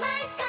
my sky.